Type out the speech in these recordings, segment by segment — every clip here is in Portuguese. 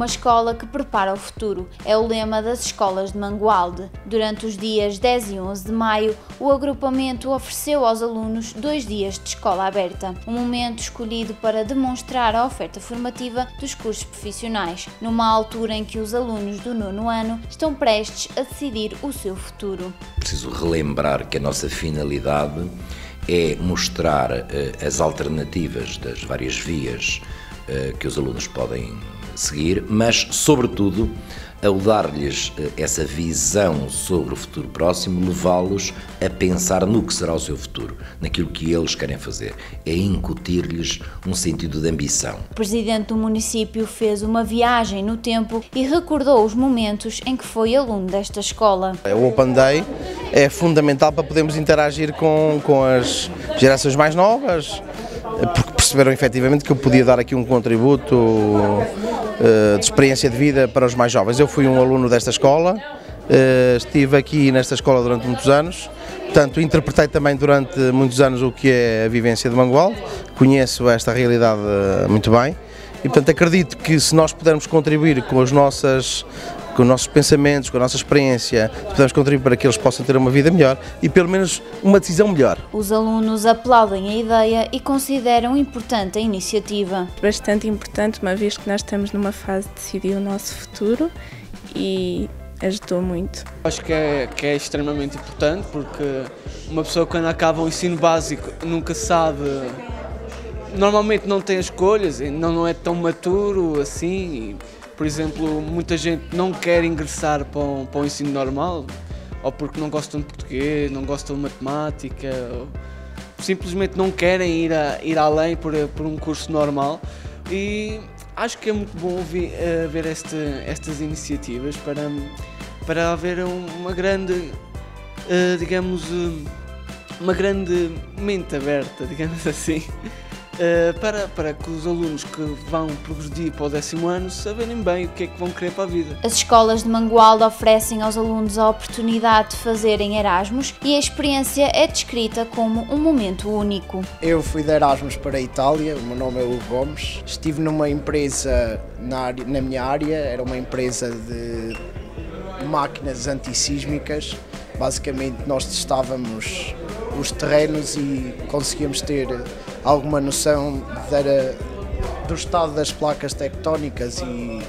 uma escola que prepara o futuro. É o lema das escolas de Mangualde. Durante os dias 10 e 11 de maio, o agrupamento ofereceu aos alunos dois dias de escola aberta, um momento escolhido para demonstrar a oferta formativa dos cursos profissionais, numa altura em que os alunos do nono ano estão prestes a decidir o seu futuro. Preciso relembrar que a nossa finalidade é mostrar uh, as alternativas das várias vias uh, que os alunos podem seguir, mas, sobretudo, ao dar-lhes uh, essa visão sobre o futuro próximo, levá-los a pensar no que será o seu futuro, naquilo que eles querem fazer, é incutir-lhes um sentido de ambição. O presidente do município fez uma viagem no tempo e recordou os momentos em que foi aluno desta escola. O Open Day é fundamental para podermos interagir com, com as gerações mais novas, porque perceberam efetivamente que eu podia dar aqui um contributo uh, de experiência de vida para os mais jovens. Eu fui um aluno desta escola, uh, estive aqui nesta escola durante muitos anos, portanto interpretei também durante muitos anos o que é a vivência de Mangual, conheço esta realidade uh, muito bem e portanto acredito que se nós pudermos contribuir com as nossas com os nossos pensamentos, com a nossa experiência, podemos contribuir para que eles possam ter uma vida melhor e pelo menos uma decisão melhor. Os alunos aplaudem a ideia e consideram importante a iniciativa. Bastante importante, uma vez que nós estamos numa fase de decidir o nosso futuro e ajudou muito. Acho que é, que é extremamente importante porque uma pessoa quando acaba o ensino básico nunca sabe normalmente não tem escolhas, não, não é tão maturo assim. Por exemplo, muita gente não quer ingressar para um, para um ensino normal, ou porque não gostam de português, não gostam de matemática, simplesmente não querem ir, a, ir além por, por um curso normal. E acho que é muito bom ver, uh, ver este, estas iniciativas para, para haver uma grande, uh, digamos, uh, uma grande mente aberta, digamos assim. Uh, para, para que os alunos que vão progredir para o décimo ano saberem bem o que é que vão querer para a vida. As escolas de Mangualde oferecem aos alunos a oportunidade de fazerem Erasmus e a experiência é descrita como um momento único. Eu fui de Erasmus para a Itália, o meu nome é Hugo Gomes. Estive numa empresa na, área, na minha área, era uma empresa de máquinas antissísmicas. Basicamente nós testávamos os terrenos e conseguíamos ter alguma noção da, do estado das placas tectónicas e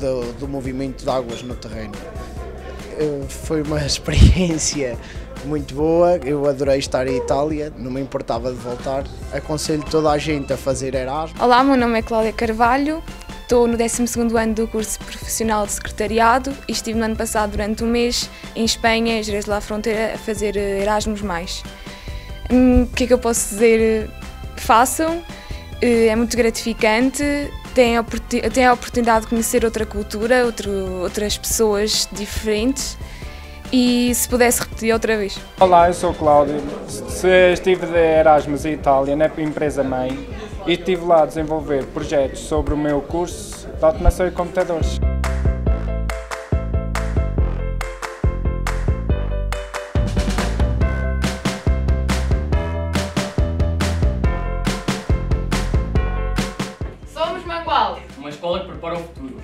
do, do movimento de águas no terreno. Foi uma experiência muito boa, eu adorei estar em Itália, não me importava de voltar. Aconselho toda a gente a fazer Erasmus. Olá, meu nome é Cláudia Carvalho, estou no 12 ano do curso profissional de secretariado e estive no ano passado durante um mês em Espanha, em Jerez de la Fronteira, a fazer Erasmus+. Hum, o que é que eu posso dizer façam, eh, é muito gratificante, têm a, têm a oportunidade de conhecer outra cultura, outro, outras pessoas diferentes e se pudesse repetir outra vez. Olá, eu sou o Cláudio, estive de Erasmus em Itália, na empresa mãe, e estive lá a desenvolver projetos sobre o meu curso de automação e computadores. Escola que prepara o futuro.